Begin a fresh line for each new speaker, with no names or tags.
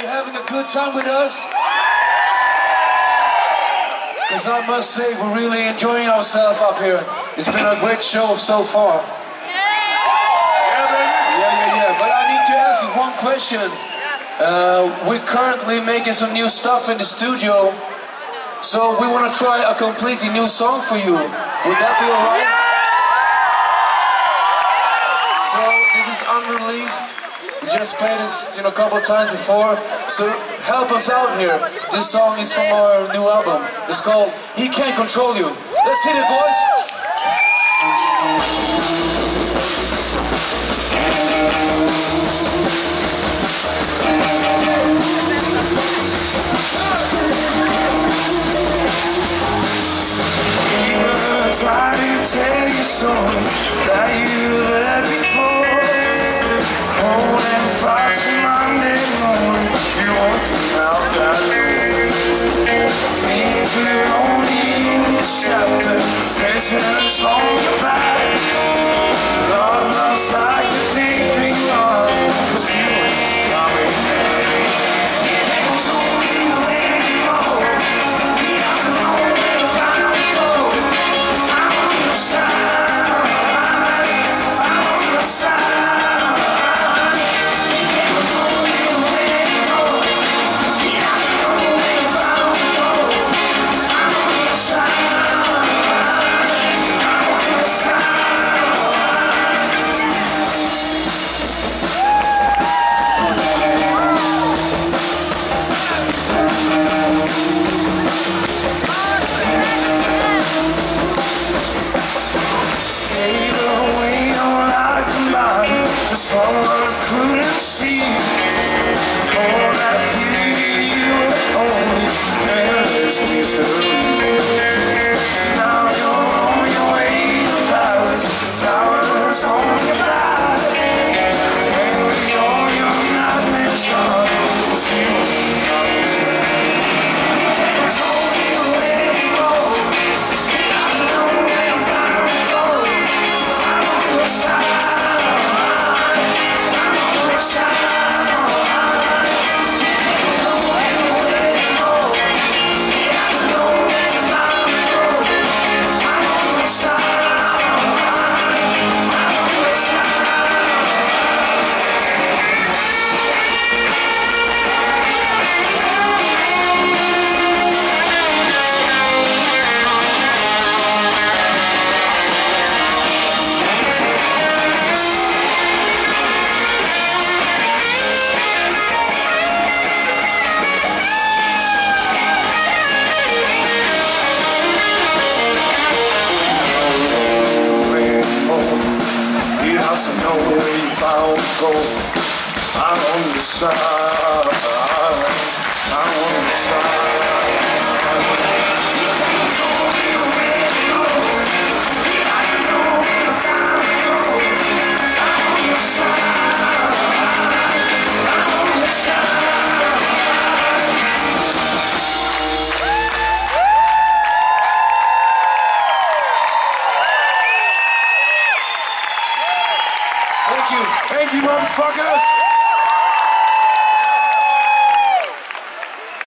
you having a good time with us? Because I must say, we're really enjoying ourselves up here. It's been a great show so far.
Yeah,
yeah, yeah. But I need to ask you one question. Uh, we're currently making some new stuff in the studio. So we want to try a completely new song for you. Would that be alright? So this is unreleased. We just played this, you know, a couple times before. So help us out here. This song is from our new album. It's called He Can't Control You. Let's hit it, boys.
Body to to go. I'm on your side.
Thank you.
Thank you, motherfuckers.